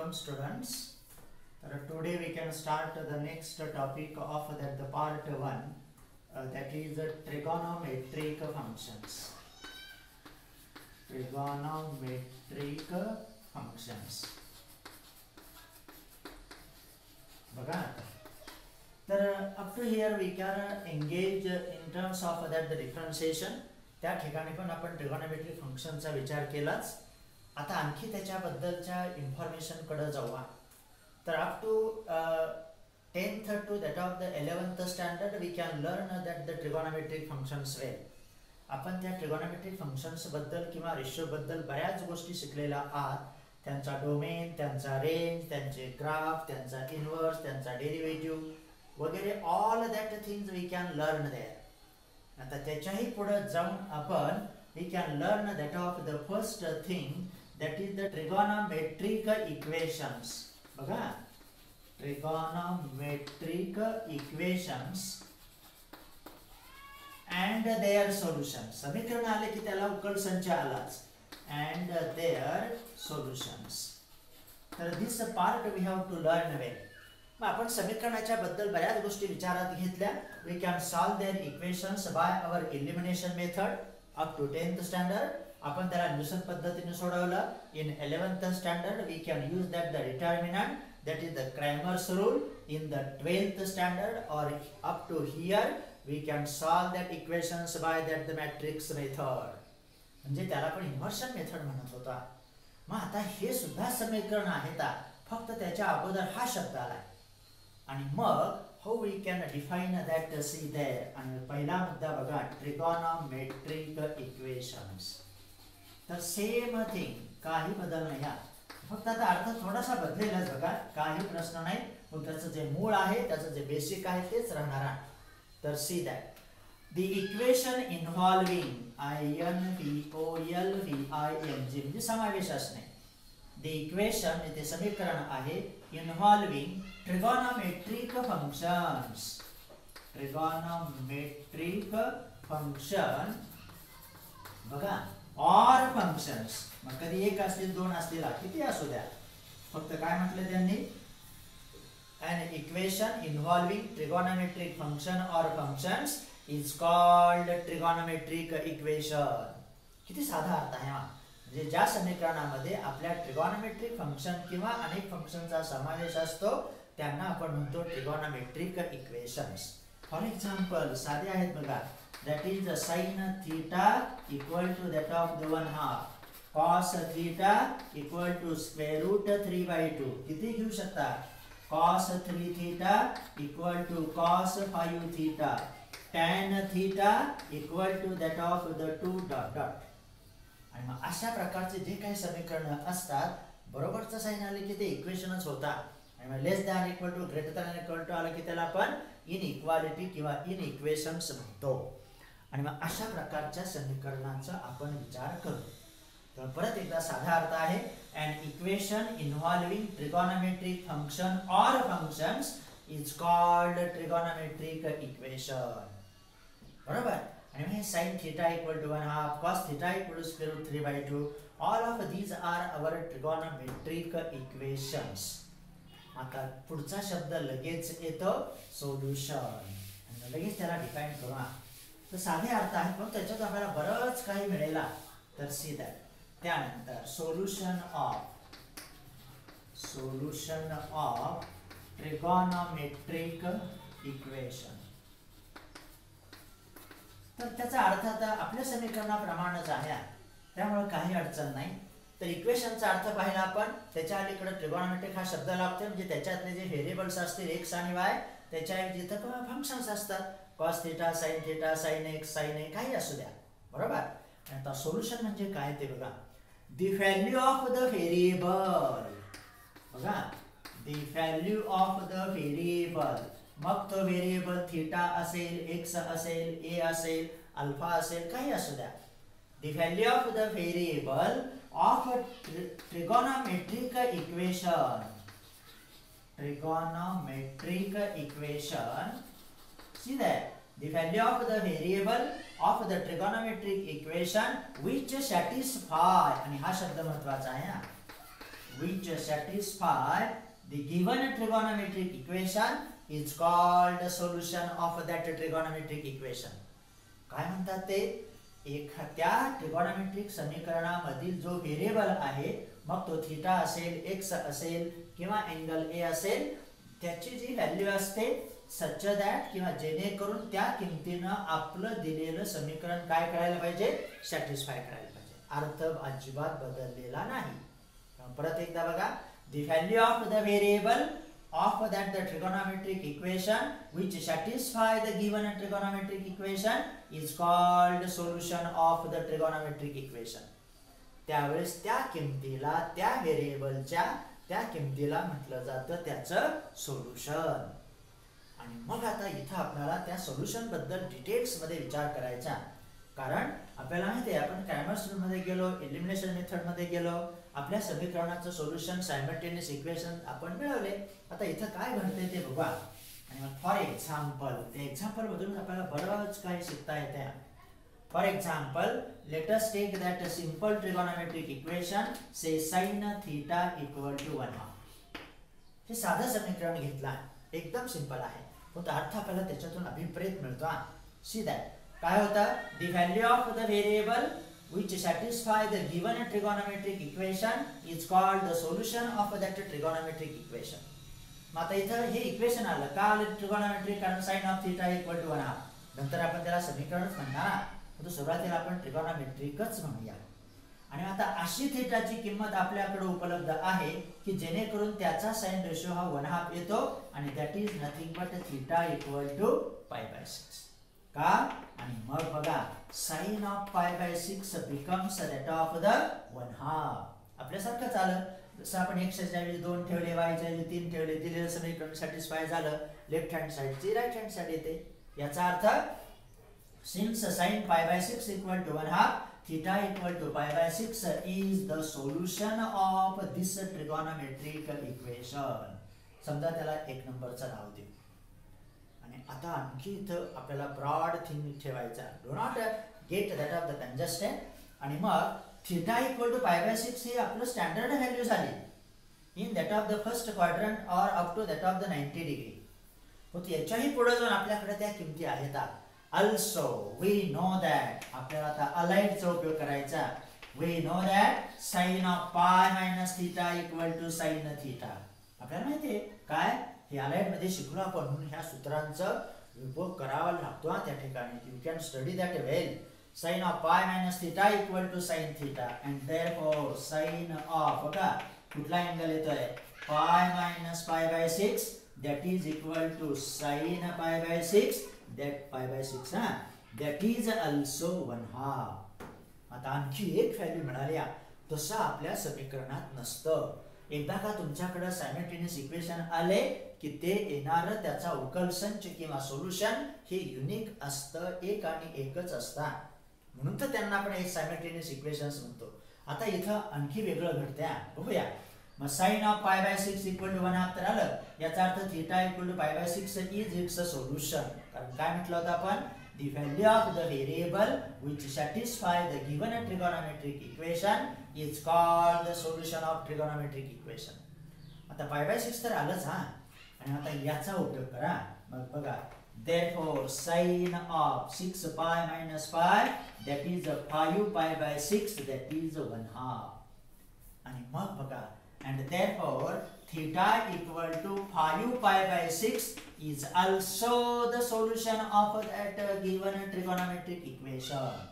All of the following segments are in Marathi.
welcome students. Uh, today we can start the next topic of that the part 1 uh, that is uh, trigonometric functions. Trigonometric functions. बघा आता. तर up to here we can engage in terms of that the differentiation त्या ठिकाणी पण आपण ट्रिगोनोमेट्रिक फंक्शनचा विचार केलाच आता आणखी त्याच्याबद्दलच्या इन्फॉर्मेशनकडे जाऊया. तर up to tenth to that of the eleventh standard we can learn that the trigonometric functions well आपण त्या ट्रिगॉनॉमेट्रिक फंक्शन्सबद्दल किंवा रेशोबद्दल बऱ्याच गोष्टी शिकलेल्या आहात. त्यांचा डोमेन त्यांचा रेंज त्यांचे ग्राफ त्यांचा इन्व्हर्स त्यांचा डेरिव्हेटिव्ह वगैरे all that things we can learn there आता त्याच्याही पुढं जाऊन आपण we can learn that of the first thing that is the trigonometric equations बघा trigonometric equations and their solutions समीकरण आले की त्याला उकल संच आलाच and their solutions तर this part we have to learn well मग आपण समीकरणाच्या बद्दल बऱ्याच गोष्टी विचारात घेतल्या we can solve their equations by our elimination method up to tenth standard आपण त्याला न्यूसन पद्धतीने सोडवलं. In eleventh standard we can use that the determinant that is the Cramer's rule in the twelfth standard or up to here we can solve that equations by that the matrix method म्हणजे त्याला पण इन्व्हर्शन मेथड म्हणत होता. मग आता हे सुद्धा समीकरण आहेत. फक्त त्याच्या अगोदर हा शब्द आलाय आणि मग हो we can define that see there आणि पहिला मुद्दा बघा ट्रिगॉनॉमेट्रिक इक्वेशन्स तर सेम थिंग काही बदल नाही. फक्त आता अर्थ थोडासा बदलेलाच बघा. काही प्रश्न नाही. पण त्याचं जे मूळ आहे त्याचं जे बेसिक आहे तेच राहणार आहे. तर see that the equation involving I N V O L V I N G म्हणजे समावेश असणे. द इक्वेशन म्हणजे ते समीकरण आहे involving trigonometric functions trigonometric function बघा. ऑर फंक्शन्स मग कधी एक असतील दोन असतील किती असू द्या. फक्त काय म्हटलं त्यांनी? An equation involving trigonometric function or functions is called trigonometric equation किती साधा अर्थ आहे हा. म्हणजे ज्या समीकरणामध्ये आपल्या ट्रिगॉनोमेट्रिक फंक्शन किंवा अनेक फंक्शनचा समावेश असतो त्यांना आपण म्हणतो ट्रिगॉनोमेट्रिक इक्वेशन्स फॉर एक्झाम्पल साधे आहेत बघा. That is the sine theta equal to that of the one half. Cos theta equal to square root three by two किती घेऊ शकता? Cos three theta equal to cos five theta tan theta equal to that of the two dot dot आणि मग अशा प्रकारचे जे काही समीकरण असतात बरोबरचं साईन आले की ते इक्वेशनच होतात. आणि मग less than equal to greater than equal to आलं की त्याला आपण इन इक्वालिटी किंवा इन इक्वेशन्स म्हणतो. आणि मग अशा प्रकारच्या समीकरणाचा आपण विचार करू. तर परत एकदा साधा अर्थ आहे and equation involving trigonometric function or functions is called trigonometric equation बरोबर? आणि हे sine theta equal to one half cos theta equal to square root three by two all of these are our trigonometric equations आता पुढचा शब्द लगेच येतो सोल्युशन लगेच त्याला डिफाईन करू तर साधे अर्थ आहेत पण त्याच्यात आपल्याला बरंच काही मिळेल तर सी दॅट. त्यानंतर solution of solution of trigonometric equation तर त्याचा अर्थ आता आपल्या समीकरणाप्रमाणेच आहे. त्यामुळे काही अडचण नाही. तर इक्वेशनचा अर्थ पाहिला आपण. त्याच्या अलीकडे ट्रिगॉनॉमेट्रिक हा शब्द लागतो म्हणजे त्याच्यातले जे व्हेरिएबल्स असतील एक्स आणि वाय त्याच्याऐवजी इथं फंक्शन्स असतात. Cos theta sine theta sine X sine A काही असू द्या. बरोबर? आता सोल्युशन म्हणजे काय ते बघा. The value of the variable बघा. The value of the variable मग तो व्हेरिएबल थिटा असेल एक्स असेल ए असेल अल्फा असेल काही असू द्या. The value of the variable of trigonometric equation trigonometric equation see that the value of the variable of the trigonometric equation which satisfy आणि हा शब्द महत्त्वाचा आहे हा which satisfy the given trigonometric equation is called the solution of that trigonometric equation काय म्हणतात ते एखाद्या ट्रिगॉनॉमेट्रिक समीकरणामधील जो व्हेरिएबल आहे मग तो थिटा असेल एक्स असेल किंवा अँगल ए असेल त्याची जी व्हॅल्यू असते सच दॅट किंवा जेणेकरून त्या किमतीनं आपलं दिलेलं समीकरण काय करायला पाहिजे? सॅटिस्फाय करायला पाहिजे. अर्थ अजिबात बदललेला नाही. परत एकदा बघा. The value of the variable of that the trigonometric equation which satisfy the given trigonometric equation is called solution of the trigonometric equation. त्यावेळेस त्या किमतीला त्या व्हेरिएबलच्या त्या किमतीला म्हटलं जातं त्याचं सोल्युशन आणि मग आता इथं आपल्याला त्या सोल्युशनबद्दल डिटेल्समध्ये विचार करायचा. कारण आपल्याला माहिती आहे आपण क्रॅमरमध्ये गेलो एलिमिनेशन मेथडमध्ये गेलो आपल्या समीकरणाचं सोल्युशन सायमल्टेनियस इक्वेशन आपण मिळवले. आता इथं काय घडतंय ते बघा आणि फॉर एक्झाम्पल त्या एक्झाम्पल मधून आपल्याला बरंच काही शिकता येते for example let's take that simple trigonometric equation say sine theta equal to one हे साधं समीकरण घेतला. एकदम सिंपल आहे. पण अर्थ आपल्याला त्याच्यातून अभिप्रेत मिळतो सी दॅट काय होतं? The value of the variable which satisfy the given trigonometric equation is called the solution of that trigonometric equation. मग आता इथं हे इक्वेशन आलं. का आलं? ट्रिगोनॉमेट्रिक कारण sine of theta equal to one half नंतर आपण त्याला समीकरणच म्हणणार. तो सुरुवातीला आपण ट्रिगॉनॉमेट्रिकच म्हणूया. आणि आता अशी थिटाची किंमत आपल्याकडे उपलब्ध आहे की जेणेकरून त्याचा साइन रेशो हा वन हाफ येतो आणि that is nothing but theta equal to pi by six का? आणि मग बघा sine of pi by six becomes that of the one half आपल्यासारखं आलं जसं आपण एक्सच्या वेळी दोन ठेवले वायच्या वेळी तीन ठेवले दिलेलं समीकरण सॅटिस्फाय झालं लेफ्ट हँड साईडची राईट हँड साईड येते. याचा अर्थ since sine pi by six equal to one half theta equal to pi by 6 is the solution of this trigonometric equation. समजा त्याला एक नंबरचं नाव देऊ. आणि आता आणखी इथं आपल्याला ब्रॉड थिंग ठेवायचा do not get that of the consistent आणि मग theta equal to phi by six ही आपलं स्टँडर्ड व्हॅल्यू झाली. In that of the first quadrant or up to that of the ninety degree मग याच्याही पुढे जाऊन आपल्याकडे त्या किमती आहेत अल्सो वी नो दॅट आपल्याला आता अलाइडचा उपयोग करायचा we know that sine of pi minus theta equal to sine theta आपल्याला माहितीये काय? या मध्ये शिकलो आपण म्हणून ह्या सूत्रांचा उपयोग करावा लागतो त्या ठिकाणी. You can study that well sine of pi minus theta equal to sine theta and therefore sine of बघा कुठला अँगल येतोय? Pi minus pi by six that is equal to sine pi by six that phi by six हा that is also one half आता आणखी एक व्हॅल्यू मिळाल्या तसं आपल्या समीकरणात नसतं. एकदा का तुमच्याकडे सायमेटेनियस इक्वेशन आले की ते येणार त्याचा उकल संच किंवा सोल्युशन हे युनिक असतं एक आणि एकच असतात. म्हणून तर त्यांना आपण एक सायमेटेनियस इक्वेशन्स म्हणतो. आता इथं आणखी वेगळं घडत्या. बघूया. मग sine of pi by six equal to one half तर आलं. याचा अर्थ theta equal to pi by six is it's a solution कारण काय म्हटलं होतं आपण? The value of the variable which satisfy the given trigonometric equation is call the solution of trigonometric equation आता पाय बाय सिक्स तर आलंच हा. आणि आता याचा उपयोग करा. मग बघा. Therefore sine of 6 pi minus pi that is a 5 pi by 6 that is a one half. आणि मग बघा. And therefore theta equal to 5 pi by 6 is also the solution of that given trigonometric equation.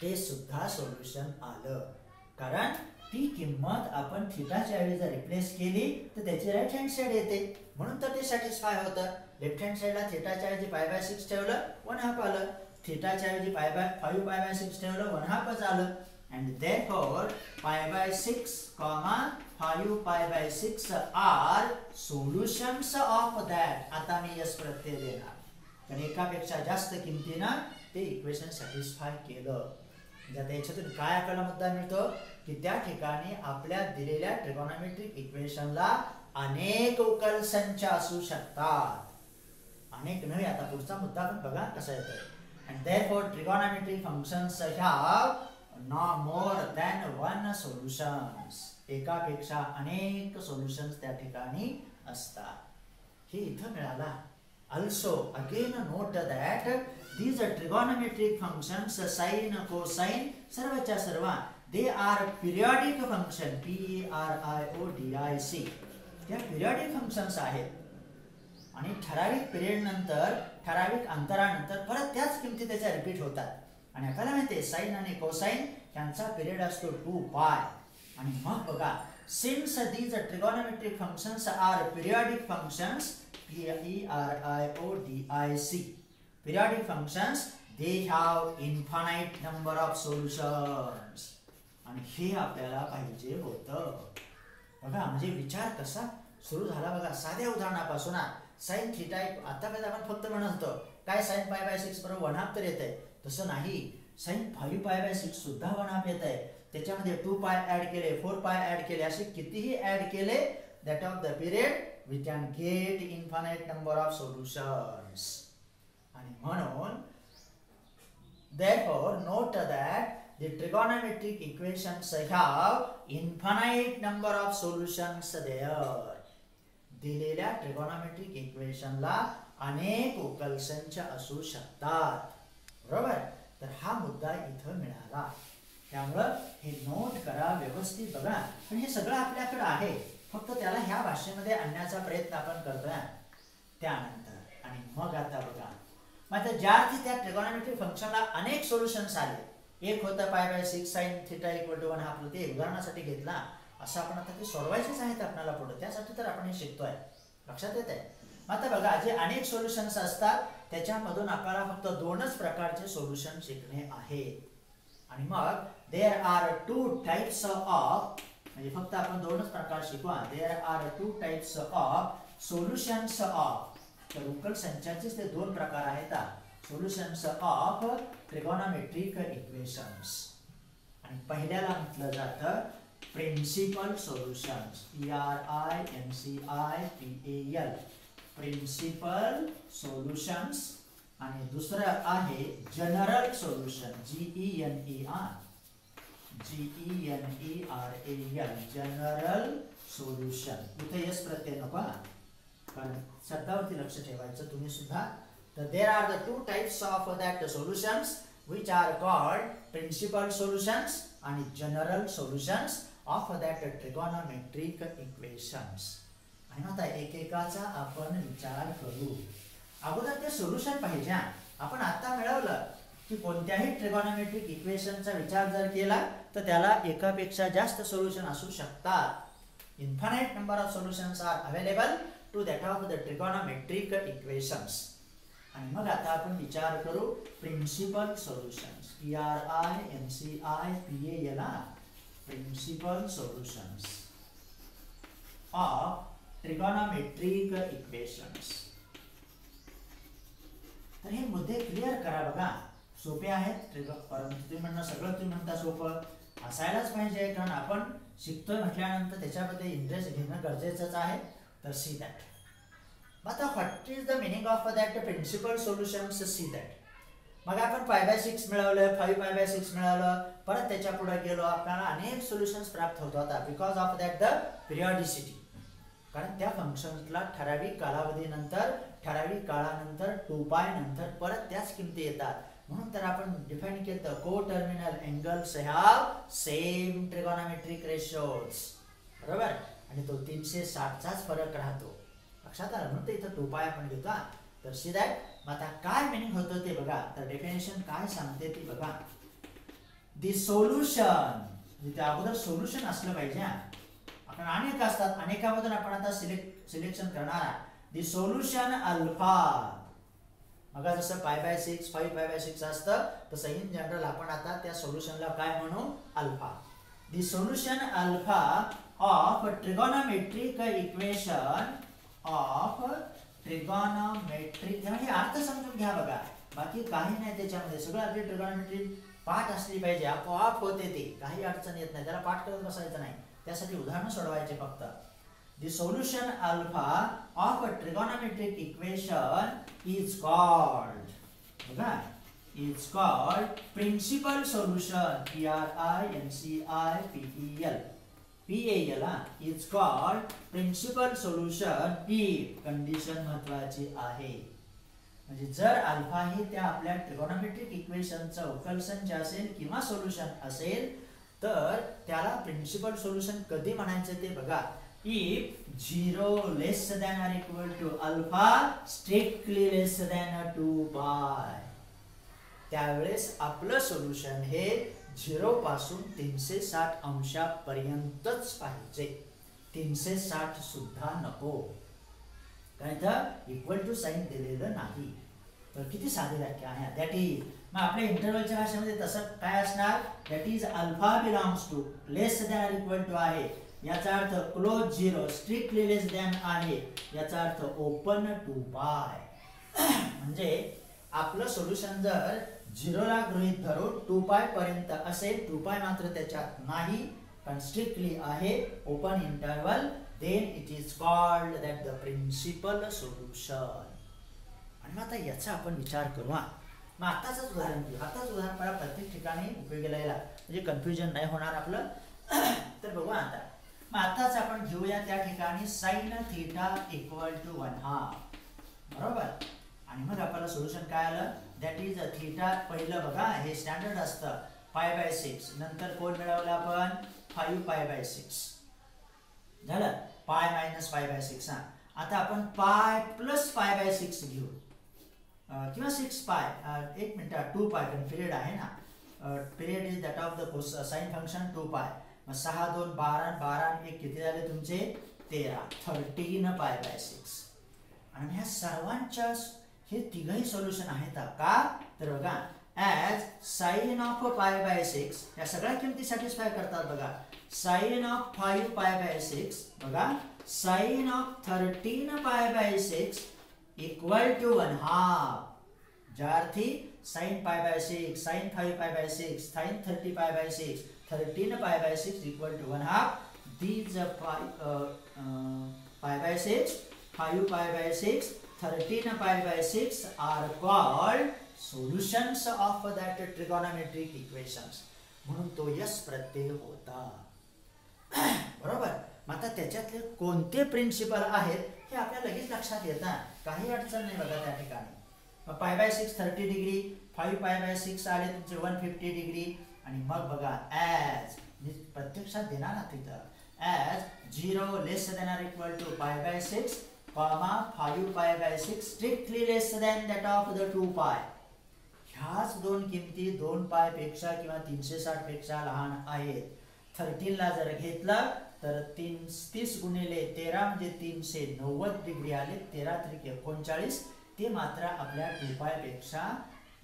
ते सुद्धा सोल्युशन आलं. कारण ती किंमत आपण थिटाच्या ऐवजी जर रिप्लेस केली तर त्याची राईट हँड साइड येते. म्हणून तर ते सॅटिस्फाय होतं. लेफ्ट हँड साईडला थिटाच्या ऐवजी पाय बाय सिक्स ठेवलं वन हाफ आलं. थिटाच्या ऐवजी pi by five pi by six ठेवलं वन हाफच आलं. And therefore pi by six comma five pi by six are solutions of that आता मी यस प्रत्यय देणार कारण एकापेक्षा जास्त किमतीनं ते इक्वेशन सॅटिस्फाय केलं म्हणजे याच्यातून काय आपल्याला मुद्दा मिळतो की त्या ठिकाणी आपल्या दिलेल्या ट्रिगोनॉमेट्रिक इक्वेशनला अनेक उकल संच असू शकतात अनेक नव्हे आता पुढचा मुद्दा पण बघा कसा येतोय अँड देअरफॉर ट्रिगॉनॉमेट्रिक फंक्शन्स ह्या नॉ मोर दॅन वन सोल्युशन्स एकापेक्षा अनेक सोल्युशन्स त्या ठिकाणी असतात. हे इथं मिळाला. Also again note that these trigonometric functions sine, cosine, सर्वच्या सर्व they are periodic function P E R I O D I C त्या पिरियॉडिक फंक्शन्स आहेत. आणि ठराविक पिरियड नंतर ठराविक अंतरानंतर परत त्याच किमती त्याच्या रिपीट होतात. आणि आपल्याला माहिती आहे साईन आणि कोसाईन यांचा पिरियड असतो टू पाय. आणि मग बघा since these trigonometric functions are periodic functions P E R I O D I C periodic functions they have infinite number of solutions आणि हे आपल्याला पाहिजे होतं. बघा म्हणजे विचार कसा सुरू झाला बघा. साध्या उदाहरणापासून साईन थिटा आता कधी आपण फक्त म्हणत होतो. काय साईन पाय बाय सिक्स बरोबर वन हाफ तर येत आहे तसं नाही. Sine five pi by six सुद्धा वन हाफ येत आहे. त्याच्यामध्ये टू पाय ऍड केले फोर पाय ऍड केले असे कितीही ऍड केले that of the period we can get infinite number of solution आणि म्हणून therefore note that the trigonometric equation have infinite number of solution there दिलेल्या ट्रिगॉनॉमेट्रिक इक्वेशनला अनेक उकल संच असू शकतात. बरोबर. तर हा मुद्दा इथं मिळाला. त्यामुळं हे नोट करा व्यवस्थित बघा. पण हे सगळं आपल्याकडे आहे. फक्त त्याला ह्या भाषेमध्ये आणण्याचा प्रयत्न आपण करतोय. त्यानंतर. आणि मग आता बघा. मात्र ज्या अर्थी त्या ट्रिगोनॉमेट्रिक फंक्शनला अनेक सोल्युशन्स आले. एक होतं pi by six sine theta equal to one हा आपलं ते उदाहरणासाठी घेतला. असं आपण आता ते सोडवायचेच आहेत आपल्याला पुढे. त्यासाठी तर आपण हे शिकतोय. लक्षात येत आहे मात्र बघा जे अनेक सोल्युशन्स असतात त्याच्यामधून आपल्याला फक्त दोनच प्रकारचे सोल्युशन शिकणे आहे. आणि मग there are two types of म्हणजे फक्त आपण दोनच प्रकार शिकवा there are two types of solutions of तर उकल संचाचेच ते दोन प्रकार आहेत सोल्युशन्स ऑफ ट्रिगॉनॉमेट्रिक इक्वेशन्स आणि पहिल्याला म्हटलं जातं principal solutions P R I M C I P A L principal solutions आणि दुसरं आहे general solution G E N E R G E N E R A L general solution इथे यस प्रत्यय नको कारण शब्दावरती लक्ष ठेवायचं तुम्ही सुद्धा. तर there are the two types of that solutions which are called principal solutions आणि general solutions of that trigonometric equations आणि आता एकेकाचा आपण विचार करू. अगोदर ते सोल्युशन पाहिजे आपण आता मिळवलं की कोणत्याही ट्रिगॉनॉमेट्रिक इक्वेशनचा विचार जर केला तर त्याला एकापेक्षा जास्त सोल्युशन असू शकतात. Infinite number of solutions are available to that of the trigonometric equations आणि मग आता आपण विचार करू principal solutions P R I M C I P A L R principal solutions of trigonometric equations तर हे मुद्दे क्लिअर करा बघा. सोपे आहेत. परंतु तुम्ही म्हणणं सगळं तुम्ही म्हणता सोपं. असायलाच पाहिजे कारण आपण शिकतोय म्हटल्यानंतर त्याच्यामध्ये इंटरेस्ट घेणं गरजेचंच आहे. तर सी दॅट आता what is the meaning of that principal solutions see that मग आपण फाय बाय सिक्स मिळवलं फाईव्ह फाय बाय सिक्स मिळवलं परत त्याच्या पुढे गेलो. आपल्याला अनेक सोल्युशन्स प्राप्त होत होता because of that the periodicity कारण त्या फंक्शन्सला ठराविक कालावधीनंतर ठराविक काळानंतर टू पाय नंतर परत त्याच किमती येतात. म्हणून तर आपण डिफाईन केलं coterminal angles have same trigonometric ratios बरोबर? आणि तो तीनशे साठचाच फरक राहतो. लक्षात आलं? म्हणून इथं टू पाय आपण घेतो तर सी मग आता काय मिनिंग होतं ते बघा. तर डेफिनेशन काय सांगते ती बघा. दी सोल्युशन म्हणजे अगोदर सोल्युशन असलं पाहिजे अनेक असतात अनेकामधून आपण आता सिलेक्ट सिलेक्शन करणार आहे दी सोल्युशन अल्फा मग जसं phi by six five phi by six असतं तसं इन जनरल आपण आता त्या सोल्युशनला काय म्हणू? Alpha the solution alpha of trigonometric equation of trigonometric म्हणजे अर्थ समजून घ्या बघा. बाकी काही नाही त्याच्यामध्ये. सगळं आपली ट्रिगोनॉमेट्रिक पाठ असली पाहिजे. आपोआप होते ते. काही अडचण येत नाही. त्याला पाठ करत बसायचं नाही. त्यासाठी उदाहरण सोडवायचे फक्त. The solution alpha of a trigonometric equation is called बघा is called principal solution P R I N C I P E L P A L हा इज कॉल्ड प्रिन्सिपल सोल्युशन ही कंडिशन महत्वाची आहे. म्हणजे जर अल्फा ही त्या आपल्या ट्रिगोनोमेट्रिक इक्वेशनचा उकल जे असेल किंवा सोल्युशन असेल तर त्याला प्रिन्सिपल सोल्युशन कधी म्हणायचं ते बघा. If zero less than or equal to alpha strictly less than two by त्यावेळेस आपलं सोल्युशन हे झिरो पासून तीनशे साठ अंशापर्यंतच पाहिजे. तीनशे साठ सुद्धा नको. काय तर इक्वल टू साईन दिलेलं नाही. तर किती साधी व्याख्या आहे? दॅट इज मग आपल्या इंटरव्हलच्या भाषेमध्ये तसं काय असणार? That is alpha belongs to less than equal to आहे. याचा अर्थ close zero strictly less than आहे. याचा अर्थ ओपन टू बाय म्हणजे आपलं सोल्युशन जर झिरोला गृहीत धरून टू पाय पर्यंत असेल टू पाय मात्र त्याच्यात नाही पण स्ट्रिक्टली आहे open interval then it is called that the principal solution आणि मग आता याचा आपण विचार करू हा. मग आताच उदाहरण घेऊ आताच उदाहरण मला प्रत्येक ठिकाणी उपयोगी यायला म्हणजे कन्फ्युजन नाही होणार आपलं तर बघू आता मग आताच आपण घेऊया त्या ठिकाणी sine theta equal to one half बरोबर आणि मग आपल्याला सोल्युशन काय आलं दॅट इज थिटा पहिलं बघा हे स्टँडर्ड असतं फाय बाय सिक्स नंतर कोण मिळवलं आपण फाईव्ह पाय बाय सिक्स झालं pi minus pi by six हा आता आपण पाय प्लस फाय बाय सिक्स घेऊ किंवा सिक्स पाय एक मिनटं टू पाय पण पिरियड आहे ना? Period is that of the sine function to pi मग सहा दोन बारा बारा आणि एक किती झाले तुमचे? तेरा. थर्टीन पाय बाय सिक्स आणि ह्या सर्वांच्या हे तिघही सोल्युशन आहेत का? तर बघा as sine of pi by six या सगळ्या किमती सॅटिस्फाय करतात बघा. Sine of five pi by six बघा. Sine of thirteen pi by six equal to one half ज्यार्थी sine sine pi by six sine five pi by six sine thirty pi by six thirteen pi by six equal to one half these uh, pi, uh, uh, pi by 6 5 pi by 6 13 pi by 6 are called solutions of म्हणून तो यस प्रत्यय होता बरोबर मग आता त्याच्यातले कोणते प्रिन्सिपल आहेत हे आपल्या लगेच लक्षात येतात काही अडचण नाही बघा त्या ठिकाणी. मग pi by six thirty degree five pi by six आले तुमचे वन फिफ्टी डिग्री आणि मग बघा ॲज म्हणजे प्रत्यक्षात देणार ना तिथं ॲज झिरो लेस देणार equal to pi by six comma five pi by six strictly less than that of the two pi. ह्याच दोन किमती दोन पायपेक्षा किंवा तीनशे साठपेक्षा लहान आहेत. थर्टीनला जर घेतलं तर तीन तीस गुणिले तेरा म्हणजे तीनशे नव्वद डिग्री आले. तेरा त्रिक एकोणचाळीस ते मात्र आपल्या टू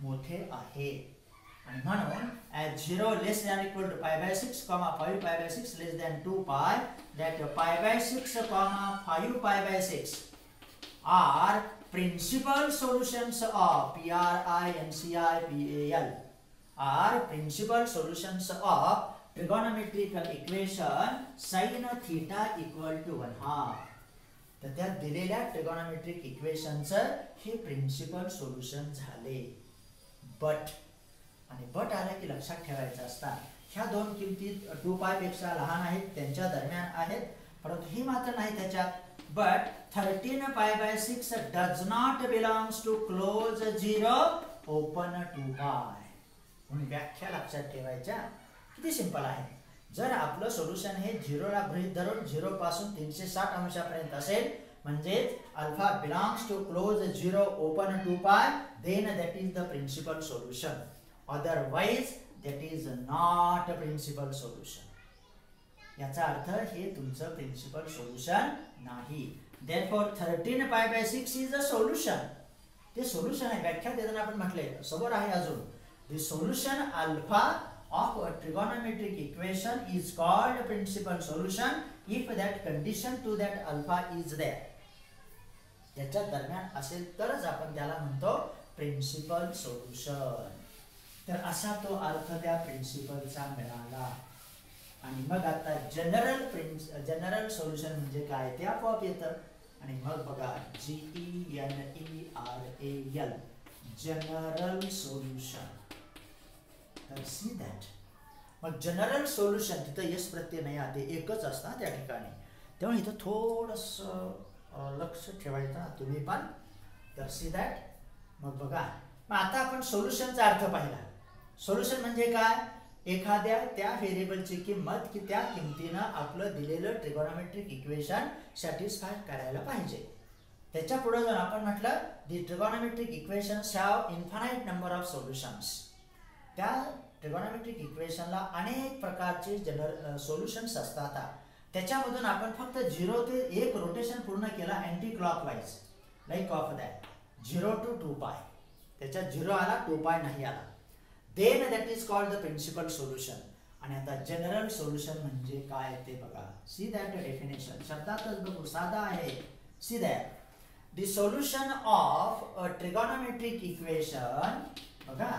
मोठे आहे. आणि म्हणून at zero less than equal to pi by six comma five pi by six less than two pi that pi by six comma five pi by six are principal solutions of P R I N C I P A L are principal solutions of trigonometrical equation sine theta equal to one half तर त्या दिलेल्या ट्रिगोनोमेट्रिक इक्वेशनचं हे प्रिन्सिपल सोल्युशन झाले. बट आणि बट आलं की लक्षात ठेवायचं असतात ह्या दोन किमती टू पायपेक्षा लहान आहेत त्यांच्या दरम्यान आहेत परंतु ही मात्र नाही त्याच्यात. But thirteen pi by six does not belongs to close zero open two pi म्हणून व्याख्या लक्षात ठेवायच्या. किती सिंपल आहे. जर आपलं सोल्युशन हे झिरोला गृहित धरून झिरो पासून तीनशे साठ अंशापर्यंत असेल म्हणजेच alpha belongs to close zero open two pi then that is the principal solution otherwise that is not a principal solution याचा अर्थ हे तुमचं प्रिन्सिपल सोल्युशन नाही. Therefore thirteen pi by six is a solution ते सोल्युशन आहे. व्याख्या देताना आपण म्हटले समोर आहे अजून. The solution alpha of a trigonometric equation is called principal solution if that condition to that alpha is there. याच्या दरम्यान असेल तरच आपण त्याला म्हणतो प्रिन्सिपल सोल्युशन तर असा तो अर्थ त्या प्रिन्सिपलचा मिळाला. आणि मग आता जनरल प्रिन्स जनरल सोल्युशन म्हणजे काय ते आपोआप येतं. आणि मग बघा G E N E R A L general solution तर सी दॅट मग जनरल सोल्युशन तिथं यश प्रत्यय नाही आहे एकच असतात त्या ठिकाणी. तेव्हा इथं थोडंसं लक्ष ठेवायचं तुम्ही पण. तर सी दॅट मग बघा. मग आता आपण सोल्युशनचा अर्थ पाहिला. सोल्युशन म्हणजे काय? एखाद्या त्या व्हेरिएबलची किंमत की त्या किमतीनं आपलं दिलेलं ट्रिगोनॉमेट्रिक इक्वेशन सॅटिस्फाय करायला पाहिजे. त्याच्या पुढे जर आपण म्हटलं the trigonometric equations have infinite number of solutions त्या ट्रिगोनॉमेट्रिक इक्वेशनला अनेक प्रकारचे जनर सोल्युशन्स असतात त्याच्यामधून आपण फक्त झिरो ते एक रोटेशन पूर्ण केला anti clockwise like of that zero to two pi त्याच्यात झिरो आला टू पाय नाही आला. Then that is called the principal solution आणि आता जनरल सोल्युशन म्हणजे काय ते बघा. सी दॅट डेफिनेशन शब्दातच बघू साधा आहे. See that the solution of a trigonometric equation बघा.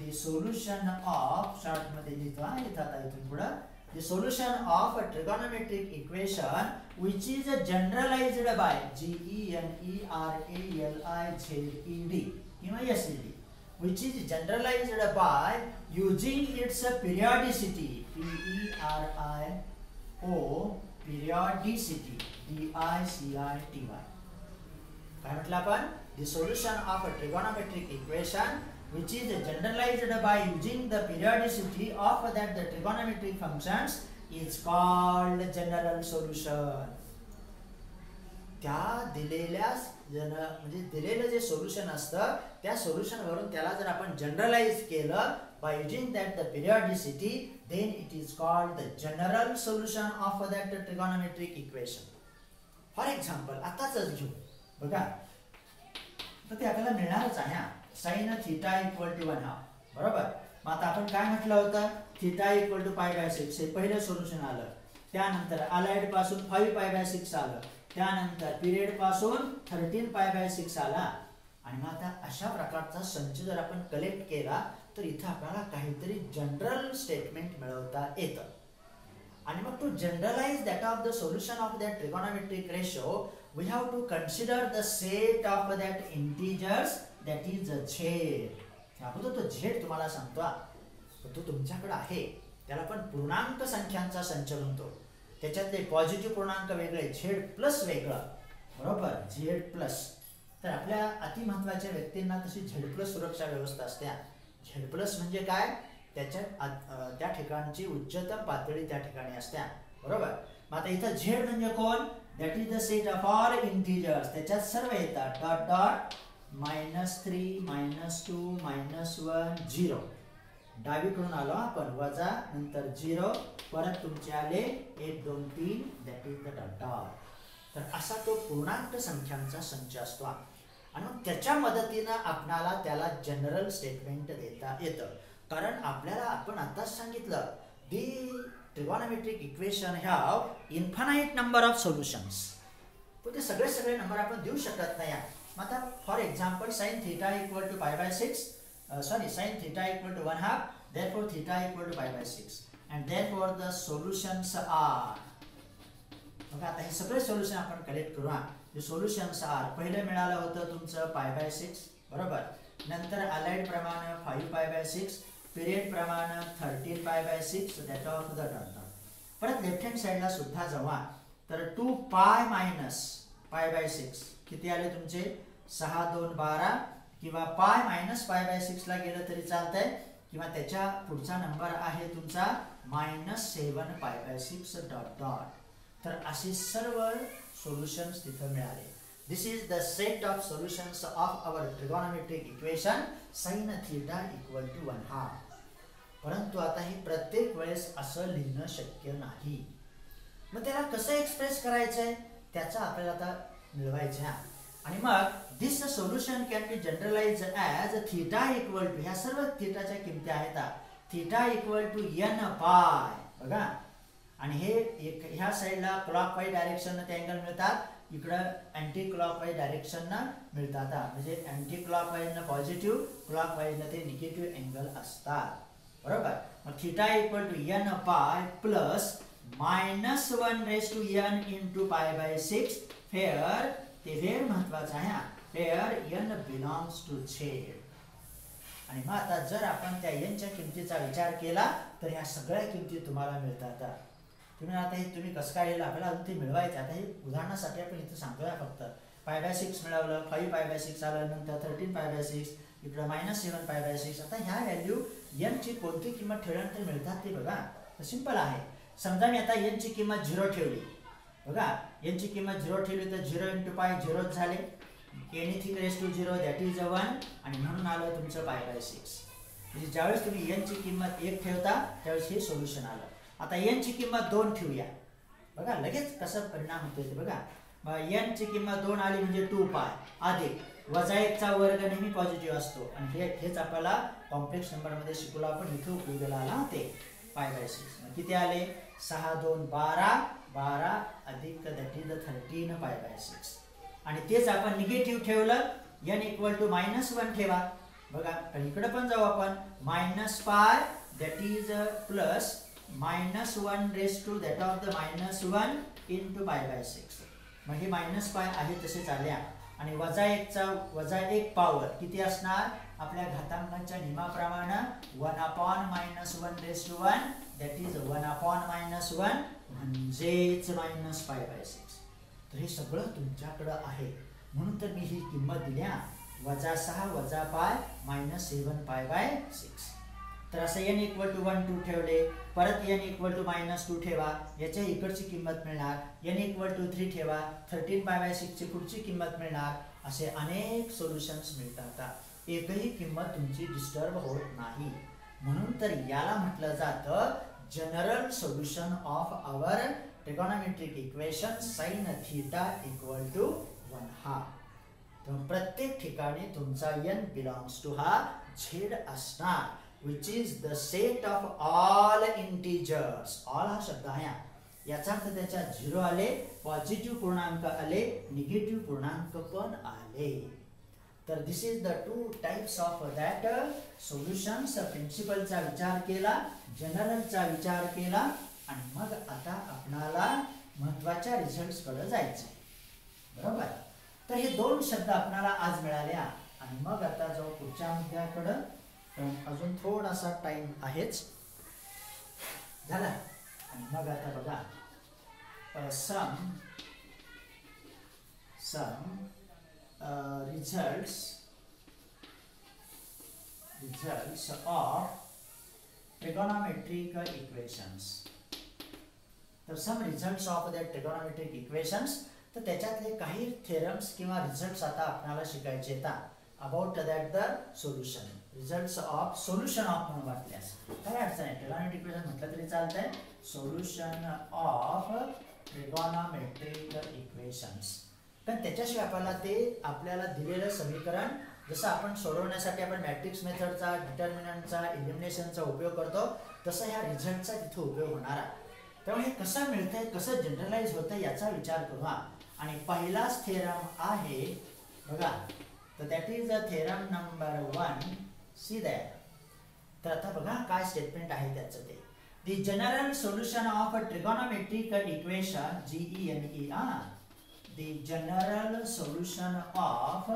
द सोल्युशन ऑफ शॉर्टमध्ये लिहितो हा लिहितात इथून पुढं the solution of a trigonometric equation which is generalized by G E N E R A L I Z E D किंवा S E D which is generalized by using its periodicity P E R I O periodicity D I C I T Y काय म्हटलं आपण the solution of a trigonometric equation which is generalized by using the periodicity of that the trigonometric functions is called general solution. त्या दिलेल्या जन म्हणजे दिलेलं जे सोल्युशन असतं त्या सोल्युशन वरून त्याला जर आपण जनरलाइज केलं by using that the periodicity then it is called the general solution of that trigonometric equation for example आताच घेऊ. बघा. तर ते आपल्याला मिळणारच आहे sine theta equal to one half बरोबर? मग आता आपण काय म्हटलं होतं? Theta equal to pi by six हे पहिलं सोल्युशन आलं. त्यानंतर अलाइडपासून फाईव्ह पाय बाय सिक्स आलं. त्यानंतर पिरियडपासून थर्टीन पाय बाय सिक्स आला. आणि मग आता अशा प्रकारचा संच जर आपण कलेक्ट केला तर इथं आपल्याला काहीतरी जनरल स्टेटमेंट मिळवता येतं. आणि मग to generalise that of the solution of that trigonometric ratio we have to consider the set of that integers that is a Z अगोदर तो झेड तुम्हाला सांगतो तो तुमच्याकडे आहे. त्याला पण पूर्णांक संख्यांचा संच म्हणतो. त्याच्यातले पॉझिटिव्ह पूर्णांक वेगळे झेड प्लस वेगळं. बरोबर? झेड प्लस तर आपल्या अतिमहत्वाच्या व्यक्तींना तशी झेड प्लस सुरक्षा व्यवस्था असते झेड प्लस म्हणजे काय? त्याच्या त्या ठिकाणची उच्चतम पातळी त्या ठिकाणी असत्या बरोबर? मग आता इथं झेड म्हणजे कोण? That is the set of all integers त्याच्यात सर्व येतात. Dot dot minus three minus two minus one zero. डावीकडून आलो आपण. वजा नंतर झिरो. परत तुमचे आले एक दोन तीन. दॅट इज द डॉट तर असा तो पूर्णांक संख्यांचा संच असतो. आणि मग त्याच्या मदतीनं आपणाला त्याला जनरल स्टेटमेंट देता येतं. कारण आपल्याला आपण आताच सांगितलं the trigonometric equation have infinite number of solutions पण ते सगळे सगळे नंबर आपण देऊ शकत नाही. मग आता for example sine theta equal to pi by six sorry sine theta equal to one half therefore theta equal to pi by 6 and therefore the solutions are मग आता हे सगळे सोल्युशन आपण कलेक्ट करू हा. जे सोल्युशन्स आर पहिलं मिळालं होतं तुमचं पाय बाय सिक्स बरोबर? नंतर अलाइड प्रमाण five pi by six period प्रमाण thirteen pi by six that of the turn परत लेफ्ट हँड साईडला सुद्धा जेव्हा तर to pi minus pi by six किती आले तुमचे? सहा दोन बारा किंवा पाय मायनस पाय बाय सिक्सला गेलं तरी चालतंय. किंवा त्याच्या पुढचा नंबर आहे तुमचा minus seven pi by six dot dot तर असे सर्व सोल्युशन्स तिथं मिळाले. This is the set of solutions of our trigonometric equation sine theta equal to one हा परंतु आता हे प्रत्येक वेळेस असं लिहिणं शक्य नाही. मग त्याला कसं एक्सप्रेस करायचंय? त्याचा आपल्याला आता मिळवायचं आहे. आणि मग this solution can be generalise as theta equal to ह्या सर्व थिटाच्या किमती आहेत. थिटा इक्वल टू एन पाय बघा. आणि हे एक ह्या साईडला क्लॉक वाईज डायरेक्शन ते अँगल मिळतात. इकडं अँटी क्लॉक वाईज डायरेक्शन मिळतात. म्हणजे anti clock wise positive clockwise ते निगेटिव्ह अँगल असतात. बरोबर? मग theta equal to n pi plus minus one raise to n into pi by six where ते फेअर महत्वाचं आहे here n belongs to Z आणि मग आता जर आपण त्या एनच्या किमतीचा विचार केला तर ह्या सगळ्या किमती तुम्हाला मिळतात. तुम्ही आता हे तुम्ही कसं काय लिहिलं आपल्याला अजून ते मिळवायचं आता हे उदाहरणासाठी आपण इथं सांगतोय फक्त. फाय बाय सिक्स मिळवलं फाईव्ह फाय बाय सिक्स आलं नंतर थर्टीन फाय बाय सिक्स इकडं minus seven pi by six आता ह्या व्हॅल्यू एनची कोणती किंमत ठेवल्यानंतर मिळतात ते बघा. तर सिंपल आहे. समजा मी आता एनची किंमत झिरो ठेवली. बघा एनची किंमत झिरो ठेवली तर झिरो इंटू पाय झिरोच झाले. Anything raise to zero that is a one आणि म्हणून आलं तुमचं पाय बाय सिक्स म्हणजे ज्यावेळेस तुम्ही एनची किंमत एक ठेवता त्यावेळेस हे सोल्युशन आलं. आता एनची किंमत दोन ठेवूया. बघा लगेच कसं परिणाम होतोय ते बघा. एनची किंमत दोन आली म्हणजे टू पाय अधिक वजा एकचा वर्ग नेहमी पॉझिटिव्ह असतो. आणि हे हेच आपल्याला कॉम्प्लेक्स नंबरमध्ये शिकवलं आपण इथे उपयोगाला आला ते. पाय बाय सिक्स किती आले? सहा दोन बारा. बारा अधिक that is thirteen pi by six आणि तेच आपण निगेटिव्ह ठेवलं n equal to minus one ठेवा. बघा इकडं पण जाऊ आपण. Minus pi that is plus minus one raise to that of the minus one into pi by six म्हणजे मायनस पाय आहे तसेच आल्या आणि वजा एकचा वजा एक पॉवर किती असणार? आपल्या घातांकांच्या नियमाप्रमाणे one upon minus one raise to one that is one upon minus one म्हणजेच मायनस फाय बाय सिक्स तर हे सगळं तुमच्याकडं आहे. म्हणून तर मी ही किंमत दिल्या. वजा सहा वजा pi minus seven pi by six तर असं n equal to one two ठेवले. परत n equal to minus two ठेवा. याच्या इकडची किंमत मिळणार. एन इक्वल टू थ्री ठेवा. थर्टीन बाय बाय सिक्सची पुढची किंमत मिळणार. असे अनेक सोल्युशन्स मिळतात एकही किंमत तुमची डिस्टर्ब होत नाही. म्हणून तर याला म्हटलं जातं general solution of our trigonometric equation sine theta equal to one हा तर प्रत्येक ठिकाणी तुमचा एन बिलॉंग्स टू हा झेड असणार which is the set of all integers all हा शब्द आहे याचा अर्थ त्याच्यात झिरो आले पॉझिटिव्ह पूर्णांक आले निगेटिव्ह पूर्णांक पण आले. तर this is the two types of that solutions प्रिन्सिपलचा विचार केला जनरलचा विचार केला आणि मग आता आपणाला महत्त्वाच्या रिझल्टकडे जायचं बरोबर? तर हे दोन शब्द आपणाला आज मिळाल्या. आणि मग आता जाऊ पुढच्या मुद्द्याकडं अजून थोडासा टाइम आहेच. झाला? आणि मग आता बघा. Some some results results of trigonometric equations तर some results of that trigonometric equations तर त्याच्यातले काही थेरम्स किंवा रिझल्ट्स आता आपल्याला शिकायचे येतात about that the solution results of solution of म्हणून वाटल्यास काय अडचण आहे? ट्रिगॉनॉमेट्रिक इक्वेशन म्हटलं तरी चालतंय. सोल्युशन ऑफ ट्रिगॉनॉमेट्रिक इक्वेशन्स पण त्याच्याशिवाय आपल्याला ते आपल्याला दिलेलं समीकरण जसं आपण सोडवण्यासाठी आपण मॅट्रिक्स मेथडचा डिटर्मिनंटचा इलिमिनेशनचा उपयोग करतो तसं ह्या रिझल्टचा तिथे उपयोग होणार आहे. त्यामुळे हे कसं मिळतंय कसं जनरलाइज होतं याचा विचार करूया आणि पहिलाच थेरम आहे बघा. तर that is a theorem number one see that तर आता बघा काय स्टेटमेंट आहे त्याचं ते. The general solution of a trigonometric equation G E N E R the general solution of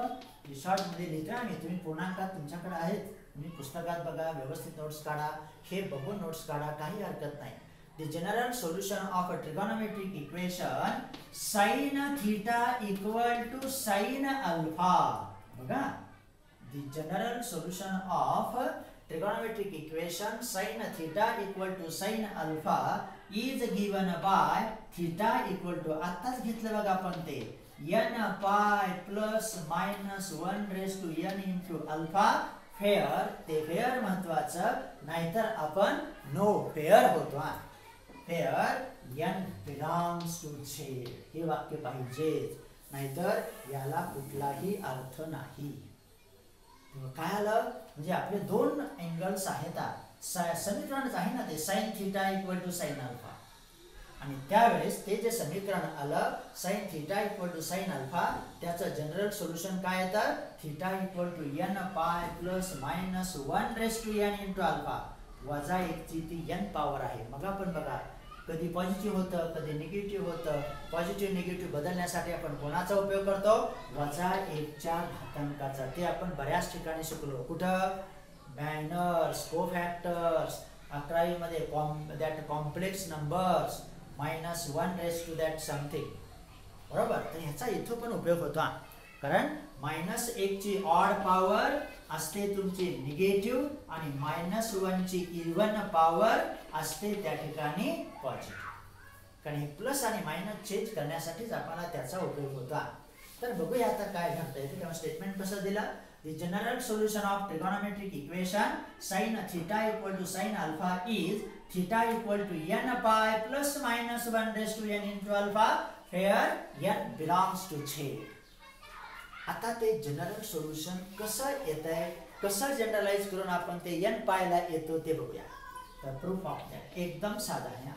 शॉर्टमध्ये आणि तुम्ही पूर्णांकात तुमच्याकडे आहेत. तुम्ही पुस्तकात बघा व्यवस्थित नोट्स काढा. हे बघून नोट्स काढा काही हरकत नाही. The general solution of a trigonometric equation sin theta equal to sin alpha बघा the general solution of trigonometric equation sin theta equal to sin alpha is given by theta equal to आत्ताच घेतलं बघा आपण ते n pi plus minus 1 raised to n into alpha where ते फेअर महत्वाचं नाहीतर आपण नो फेअर होतो here n belongs to Z हे वाक्य पाहिजेच नाहीतर याला कुठलाही अर्थ नाही. काय आलं? म्हणजे आपले दोन अँगल्स आहेत समीकरणच आहे ना ते? Sine theta equal to sine alpha आणि त्यावेळेस ते जे समीकरण आलं sine theta equal to sine alpha त्याचं जनरल सोल्युशन काय येतं theta equal to n pi plus minus one raise to n into alpha वजा एकची ती एन पॉवर आहे. मग आपण बघा. कधी पॉझिटिव्ह होतं कधी निगेटिव्ह होतं. पॉझिटिव्ह निगेटिव्ह बदलण्यासाठी आपण कोणाचा उपयोग करतो? वजा एकच्या घातांकाचा. ते आपण बऱ्याच ठिकाणी शिकलो. कुठं? बॅनर्स को फॅक्टर्स अकरावीमध्ये com that complex numbers minus one raise to that something बरोबर? तर ह्याचा इथं पण उपयोग होता कारण मायनस एकची ऑड पॉवर असते तुमची निगेटिव्ह आणि मायनस वनची इवन पॉवर असते त्या ठिकाणी पॉझिटिव्ह कारण हे प्लस आणि मायनस चेंज करण्यासाठीच आपल्याला त्याचा उपयोग होता तर बघूया आता काय घडतंय तेव्हा स्टेटमेंट कसं दिलं The general solution of trigonometric equation sin theta equal to sin alpha is theta equal to n pi plus minus 1 raised to n into alpha where n belongs to z. आता ते जनरल सोल्युशन कसं येत आहे कसं जनरलाइज करून आपण ते एन पायला येतो ते बघूया. तर प्रूफ ऑफ दॅट एकदम साधा आहे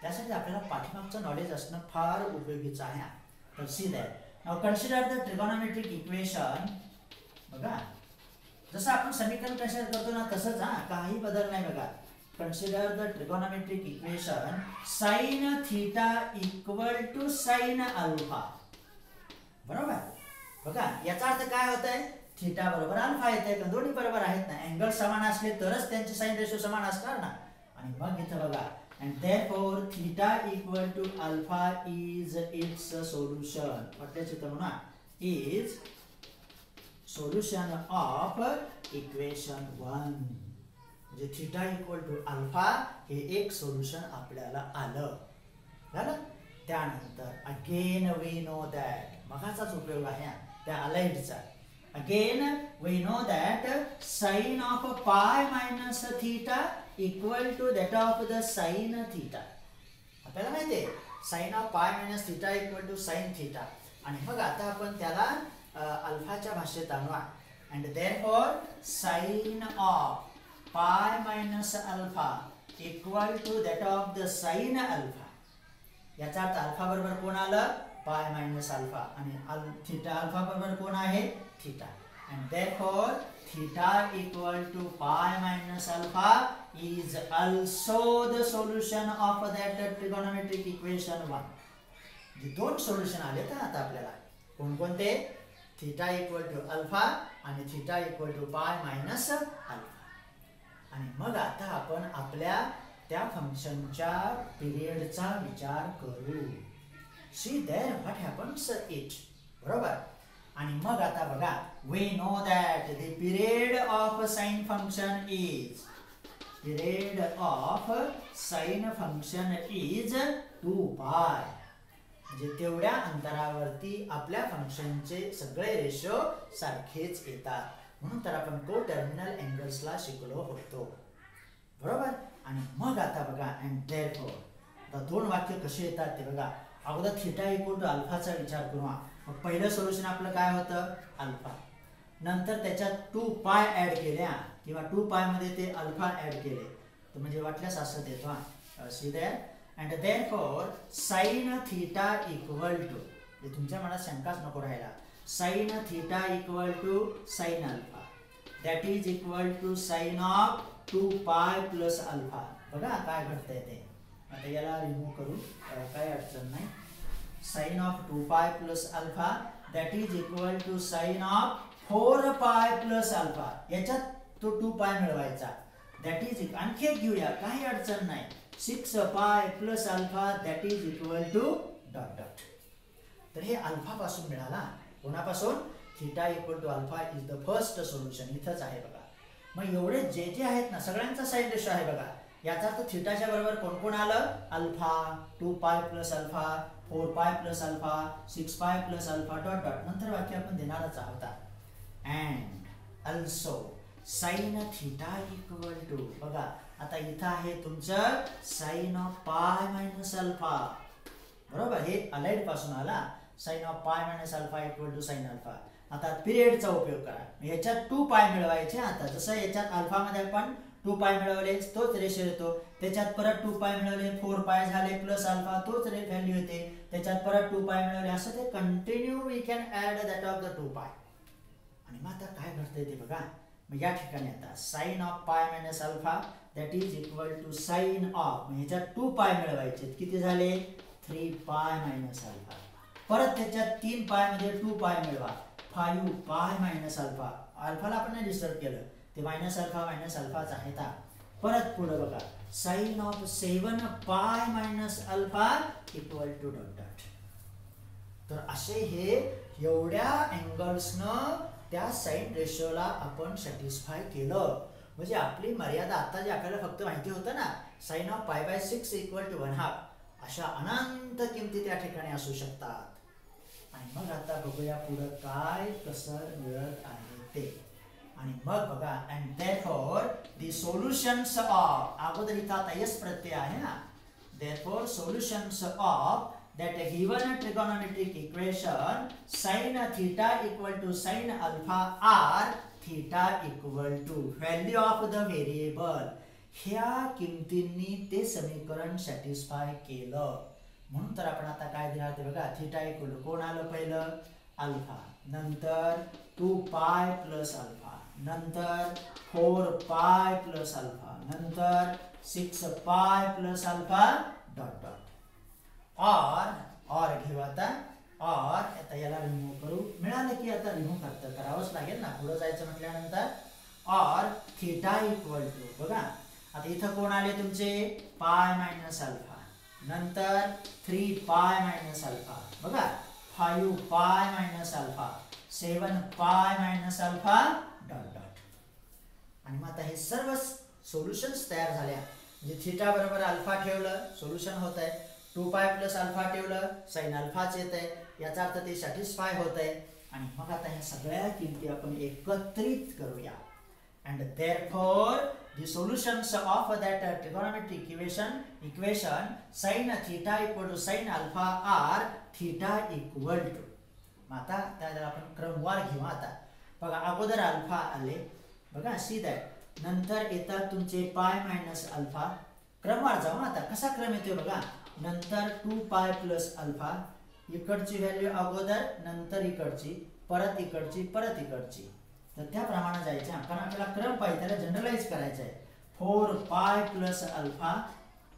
त्यासाठी आपल्याला पाठीमागचं नॉलेज असणं फार उपयोगीचं आहे तर सी दॅट नाव कन्सिडर द ट्रिगॉनॉमेट्रिक इक्वेशन बघा. जसं आपण समीकरण कन्सिडर करतो ना तसंच हा काही बदल नाही बघा. Consider the trigonometric equation sine theta equal to sine alpha बरोबर? बघा याचा अर्थ काय होत आहे थिटा बरोबर अल्फा येत का दोन्ही बरोबर आहेत ना. अँगल समान असले तरच त्यांचे साईन रेशो समान असणार ना. आणि मग इथं बघा. And therefore theta equal to alpha is its solution. वाटल्याचे तर म्हणा. Is solution of equation one म्हणजे थिटा इक्वल टू अल्फा हे एक सोल्युशन आपल्याला आलं. झालं? त्यानंतर अगेन वी नो दॅट मगाचाच उपयोग आहे त्या अलाइडचा again we know that sine of pi minus theta equal to that of the sine theta आपल्याला माहिती आहे sine of pi minus theta equal to sine theta आणि मग आता आपण त्याला अल्फाच्या भाषेत आणवा and therefore sine of pi minus alpha equal to that of the sine alpha याचा अर्थ अल्फा बरोबर कोण आलं? Pi minus alpha. आणि थिटा अल्फा बरोबर कोण आहे? Theta. And therefore theta equal to pi minus alpha is also the solution of that trigonometric equation one दोन सोल्युशन आले तर आता आपल्याला कोणकोणते? थिटा इक्वल टू अल्फा आणि theta equal to pi minus alpha. आणि मग आता आपण आपल्या त्या फंक्शनच्या पिरियडचा विचार करू. See there what happens it बरोबर? आणि मग आता बघा we know that the period of sine function is period of sine function is two pi म्हणजे तेवढ्या अंतरावरती आपल्या फंक्शनचे सगळे रेशो सारखेच येतात. म्हणून तर आपण को टर्मिनल अँगल्सला शिकलो होतो. बरोबर? आणि मग आता बघा अँड देअर आता दोन वाक्य कसे येतात ते बघा. अगोदर थिटा इक्वल टू अल्फाचा विचार करू हा. मग पहिलं सोल्युशन आपलं काय होतं? अल्फा नंतर त्याच्यात टू पाय ऍड केल्या किंवा टू पायमध्ये ते अल्फा ऍड केले. तर म्हणजे वाटल्यास असं देतो हा. See that and therefore sine theta equal to तुमच्या मनात शंकाच नको राहायला. Sine theta equal to sine alpha that is equal to sine of two pi plus alpha बघा काय घडतंय ते. आता याला रिमूव्ह करू. काही अडचण नाही. Sine of two pi plus alpha that is equal to sine of four pi plus alpha याच्यात तो टू पाय मिळवायचा. दॅट इज आणखी एक घेऊया. काही अडचण नाही. Six pi plus alpha that is equal to dot dot तर हे अल्फा पासून मिळाला. कोणापासून? Theta equal to alpha is the first solution इथंच आहे बघा. मग एवढे जे जे आहेत ना सगळ्यांचा साईन रेशो आहे बघा. याचा अर्थ थिटाच्या बरोबर कोण कोण आलं? Alpha two pi plus alpha four pi plus alpha six pi plus alpha dot dot. नंतर वाक्य आपण देणारच आहोत. And also sine theta equal to बघा आता इथं आहे तुमचं sine of pi minus alpha बरोबर? हे अलाइडपासून आला. Sine of pi minus alpha equal to sine alpha आता पिरियडचा उपयोग करा. याच्यात टू पाय मिळवायचे. आता जसं याच्यात अल्फामध्ये आपण टू पाय मिळवले तोच रेशो येतो. त्याच्यात परत टू पाय मिळवले फोर पाय झाले प्लस अल्फा तोच रे व्हॅल्यू येते. त्याच्यात परत टू पाय मिळवले असं ते continue we can add that of the two pi आणि मग आता काय घडतंय ते बघा. मग या ठिकाणी आता sine of pi minus alpha that is equal to sine of ह्याच्यात टू पाय मिळवायचे. किती झाले? थ्री पाय मायनस अल्फा परत त्याच्यात तीन पायमध्ये टू पाय मिळवा. फायू पाय मायनस अल्फा अल्फाला आपण डिस्टर्ब केलं. ते मायनस अल्फा मायनस अल्फाच आहे का परत पुढे बघा. Sine of seven pi minus alpha equal to dot dot तर असे हे एवढ्या अँगल्सनं त्या साईन रेशोला आपण सॅटिस्फाय केलं. म्हणजे आपली मर्यादा आता जे आपल्याला फक्त माहिती होतं ना sine of pi by six equal to one half अशा अनंत किमती त्या ठिकाणी असू शकतात. आणि मग आता बघूया पुढं काय कसं मिळत आहे ते. आणि मग बघा and therefore the solutions of अगोदर इथं आता यस प्रत्यय आहे ना. Therefore solutions of that a given trigonometric equation sin theta equal to sin alpha r theta equal to value of the variable. ह्या किमतींनी ते समीकरण सॅटिस्फाय केलं. म्हणून तर आपण आता काय दिलं ते बघा थिटा इक्वल टू कोण आलं पहिलं? अल्फा नंतर टू पाय प्लस अल्फा नंतर फोर पाय प्लस अल्फा. नंतर six pi plus alpha dot dot. और और घेऊ आता. और आता याला रिमूव्ह करू. मिळालं की आता रिमूव्ह करता करावंच लागेल ना. पुढं जायचं म्हटल्यानंतर और थिटा इक्वल टू बघा. आता इथं कोण आले तुमचे? Pi minus alpha. नंतर थ्री पाय मायनस अल्फा. बघा. Five pi minus alpha. Seven pi minus alpha. आणि मग आता हे सर्व सोल्युशन्स तयार झाल्या. म्हणजे थिटा बरोबर अल्फा ठेवलं सोल्युशन होत आहे. टू पाय प्लस अल्फा ठेवलं साईन अल्फाच येत आहे. याचा अर्थ ते सॅटिस्फाय होत आहे. आणि मग आता ह्या सगळ्या किमती आपण एकत्रित करूया. And therefore the solutions of that uh, trigonometric equation equation sin theta equal to sin alpha r theta equal to. मग आता त्याला आपण क्रमवार घेऊ आता. बघा अगोदर अल्फा आले. बघा सी दॅट नंतर येतात तुमचे पाय मायनस अल्फा क्रमवार जाऊ आता. कसा क्रम येतोय बघा? नंतर टू पाय प्लस अल्फा इकडची व्हॅल्यू अगोदर नंतर इकडची. परत इकडची परत इकडची. तर त्याप्रमाणे जायचं कारण आपल्याला क्रम पाहिजे त्याला जनरलाइज करायचं आहे. फोर पाय प्लस अल्फा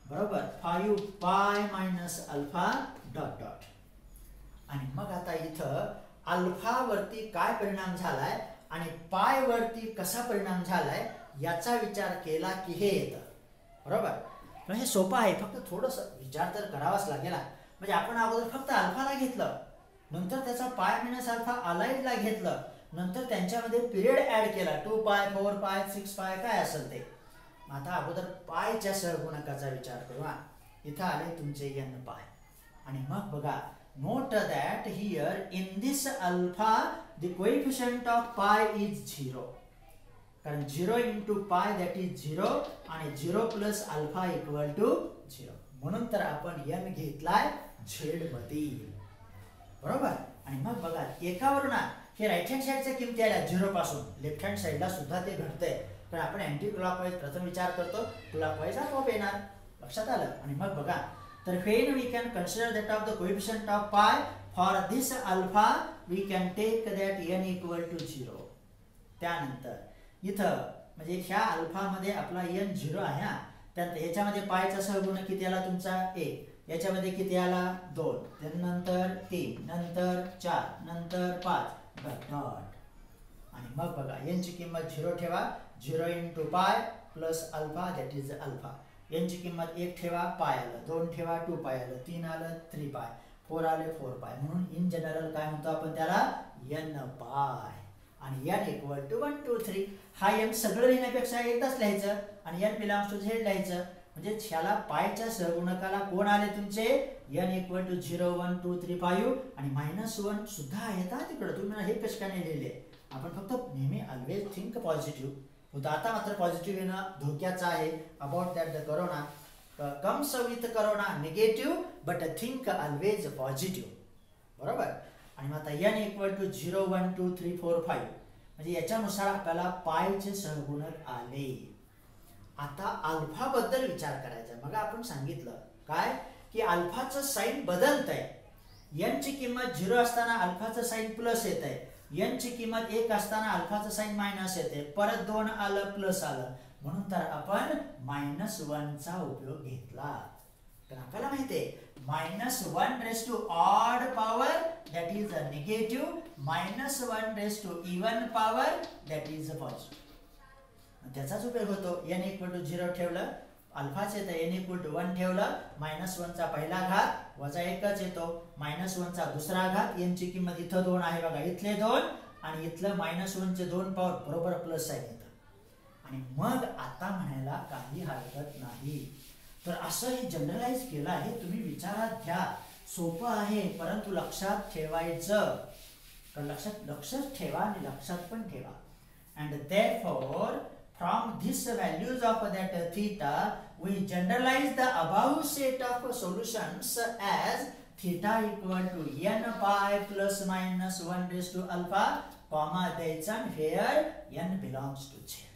बरोबर? Five pi minus alpha dot dot आणि मग आता इथं अल्फावरती काय परिणाम झालाय? आणि पाय वरती कसा परिणाम झालाय याचा विचार केला की हे येतं. बरोबर? पण हे सोपं आहे. फक्त थोडस विचार तर करावाच लागेल म्हणजे आपण अगोदर फक्त अल्फाला घेतलं. नंतर त्याचा पाय मिनस अल्फा अलाइडला घेतलं. नंतर त्यांच्यामध्ये पिरियड ऍड केला. Two pi four pi six pi काय असेल ते. आता अगोदर पायच्या सहगुणकाचा विचार करू हा. इथं आले तुमचे यन पाय. आणि मग बघा note that here in this alpha the coefficient of pi is zero कारण zero into pi that is zero आणि zero plus alpha equal to zero म्हणून तर आपण n घेतलाय झेड मधील. बरोबर? आणि मग बघा एकावर ना हे राईट हँड साईडच्या किमती आल्या झिरो पासून. लेफ्ट हँड साईडला सुद्धा ते घडतंय. पण आपण अँटी क्लॉकवाईज प्रथम विचार करतो. क्लॉकवाईज आपोआप येणार. लक्षात आलं? आणि मग बघा. तर then we can consider that of the coefficient of pi for this alpha we can take that n equal to zero त्यानंतर इथं म्हणजे ह्या अल्फामध्ये आपला एन झिरो आहे हा. त्यानंतर ह्याच्यामध्ये पायचा सहगुण किती आला तुमचा? एक. याच्यामध्ये किती आला दोन त्यानंतर तीन. नंतर चार. नंतर पाच. डॉट आणि मग बघा यांची किंमत झिरो ठेवा. Zero into pi plus alpha that is alpha यांची किंमत एक ठेवा पाय आलं. दोन ठेवा टू पाय आलं. तीन आलं थ्री पाय फोर आले फोर पाय. म्हणून इन जनरल काय म्हणतो आपण त्याला? N pi. आणि n equal to one two three हा एम सगळं लिहिण्यापेक्षा एकदाच लिहायचं आणि एन बिलॉंग्स टू झेड लिहायचं. म्हणजे ह्याला पायच्या सहगुणकाला कोण आले तुमचे? N equal to zero one two three five आणि मायनस वन सुद्धा आहेत हा तिकडं तुम्ही हे कशकाने लिहिले. आपण फक्त नेहमी ऑलवेज थिंक पॉझिटिव्ह होतं. आता मात्र पॉझिटिव्ह येणं धोक्याचं आहे. About that the corona come with corona negative but think always positive बरोबर? आणि मग आता n equal to zero one two three four five म्हणजे याच्यानुसार आपल्याला पायचे सहगुणक आले. आता अल्फाबद्दल विचार करायचा. मग आपण सांगितलं. काय? की अल्फाचं साईन बदलत आहे एनची किंमत झिरो असताना अल्फाचं साईन प्लस येत आहे यनची किंमत एक असताना अल्फाचं साईन मायनस येते परत दोन आलं प्लस आलं. म्हणून तर आपण मायनस चा उपयोग घेतला. तर आपल्याला माहितीये minus one raise to odd power that is a negative minus one raise to even power that is a positive त्याचाच उपयोग होतो. एन इक्वल टू झिरो ठेवलं अल्फाच येतं एन इक्वल टू वन ठेवलं मायनस वनचा पहिला घात वजा एकच येतो. मायनस वनचा दुसरा घात यांची किंमत इथं दोन आहे बघा इथले दोन आणि इथलं मायनस वनचे दोन पॉवर बरोबर प्लस आहे आणि मग आता म्हणायला काही हरकत नाही. तर असं हे जनरलाइज केलं आहे. तुम्ही विचारात घ्या. सोपं आहे परंतु लक्षात ठेवायचं. तर लक्षात लक्षात ठेवा आणि लक्षात पण ठेवा. And therefore from this values of that theta we generalise the above set of solutions as theta equal to n by plus minus one raise to alpha comma then where n belongs to Z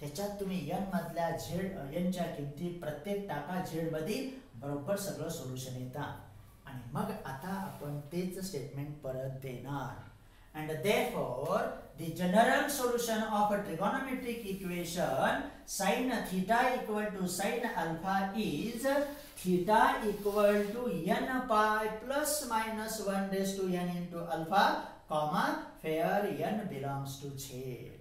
त्याच्यात तुम्ही एन मधल्या झेड एनच्या किमती प्रत्येक टाका झेडमध्ये बरोबर सगळं सोल्युशन येतात आणि मग आता आपण तेच स्टेटमेंट परत देणार and therefore the general solution of a trigonometric equation sine theta equal to sine alpha is theta equal to n pi plus minus one raise to n to alpha comma where n belongs to Z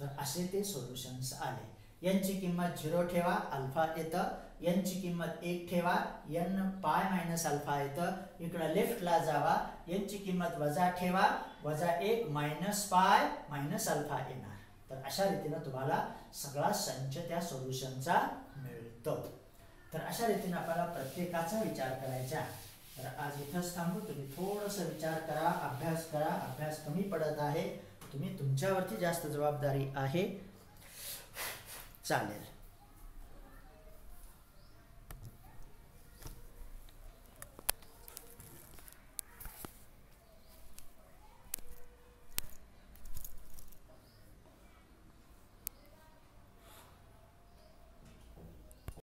तर असे ते सोल्युशन्स आले. यांची किंमत झिरो ठेवा अल्फा येतं. यांची किंमत एक ठेवा यन पाय मायनस अल्फा येतं. इकडं लेफ्टला जावा यांची किंमत वजा ठेवा वजा एक मायनस पाय मायनस अल्फा येणार. तर अशा रीतीनं तुम्हाला सगळा संच त्या सोल्युशनचा मिळतो. तर अशा रीतीनं आपल्याला प्रत्येकाचा विचार करायचा तर आज इथंच थांबू तुम्ही थोडंसं विचार करा अभ्यास करा. अभ्यास कमी पडत आहे. तुम्ही तुमच्यावरती जास्त जबाबदारी आहे. चालेल.